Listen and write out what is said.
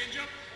Change up.